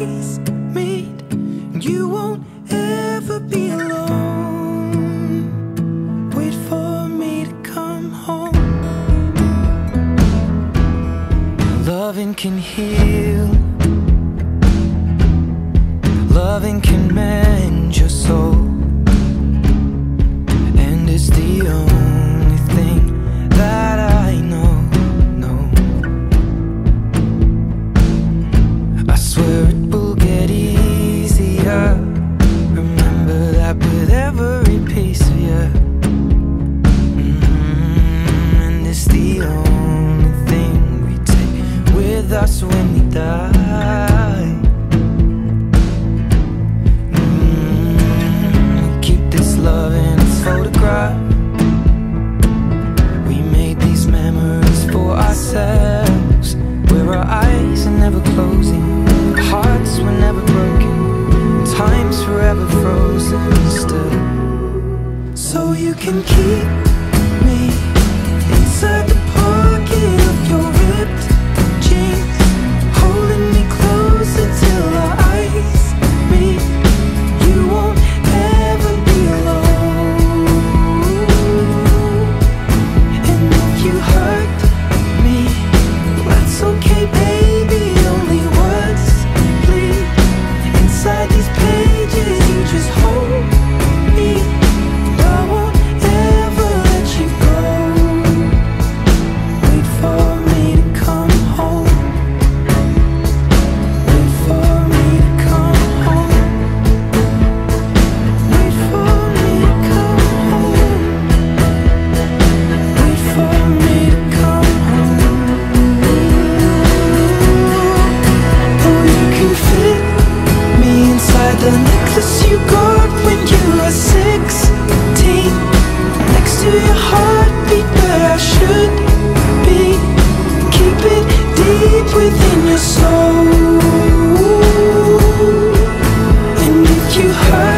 eyes meet. You won't ever be alone. Wait for me to come home. Loving can heal. Loving can mend us when we die. Mm, keep this love in a photograph. We made these memories for ourselves. Where our eyes are never closing, hearts were never broken, time's forever frozen still. So you can keep me inside necklace you got when you were sixteen. Next to your heartbeat, where I should be. Keep it deep within your soul. And if you hurt